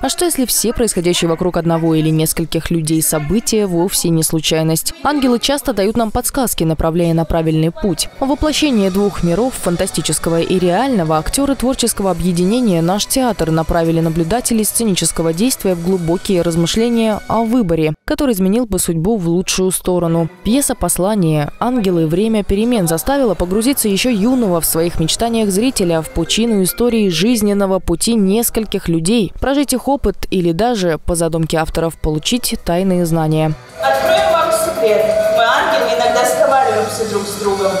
А что если все происходящие вокруг одного или нескольких людей события вовсе не случайность? Ангелы часто дают нам подсказки, направляя на правильный путь. Воплощение двух миров, фантастического и реального, актеры творческого объединения «Наш театр» направили наблюдателей сценического действия в глубокие размышления о выборе, который изменил бы судьбу в лучшую сторону. Пьеса «Послание. Ангелы. Время перемен» заставила погрузиться еще юного в своих мечтаниях зрителя в пучину истории жизненного пути нескольких людей, прожить их опыт или даже, по задумке авторов, получить тайные знания. Откроем вам секрет. Мы, ангелы, иногда сговариваемся друг с другом.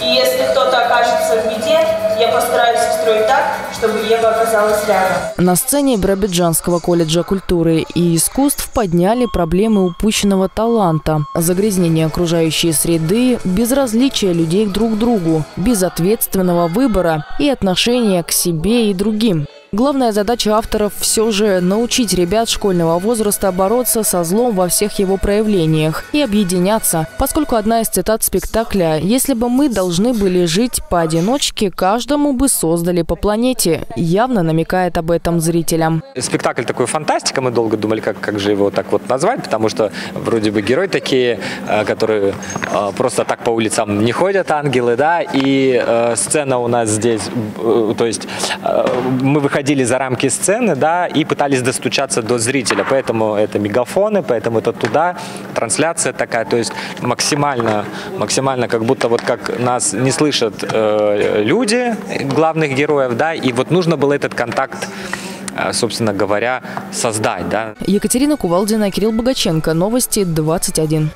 И если кто-то окажется в беде, я постараюсь устроить так, чтобы Ева оказалась рядом. На сцене Биробиджанского колледжа культуры и искусств подняли проблемы упущенного таланта, загрязнение окружающей среды, безразличие людей друг к другу, безответственного выбора и отношения к себе и другим. Главная задача авторов все же научить ребят школьного возраста бороться со злом во всех его проявлениях и объединяться, поскольку одна из цитат спектакля «Если бы мы должны были жить поодиночке, каждому бы создали по планете», явно намекает об этом зрителям. Спектакль такой фантастика, мы долго думали, как, как же его так вот назвать, потому что вроде бы герои такие, э, которые э, просто так по улицам не ходят, ангелы, да, и э, сцена у нас здесь, то есть мы выходили выходили за рамки сцены, да, и пытались достучаться до зрителя. Поэтому это мегафоны, поэтому это туда, трансляция такая, то есть максимально, максимально как будто вот как нас не слышат э, люди, главных героев, да, и вот нужно было этот контакт э, собственно говоря, создать. Да. Екатерина Кувалдина, Кирилл Богаченко. Новости 21.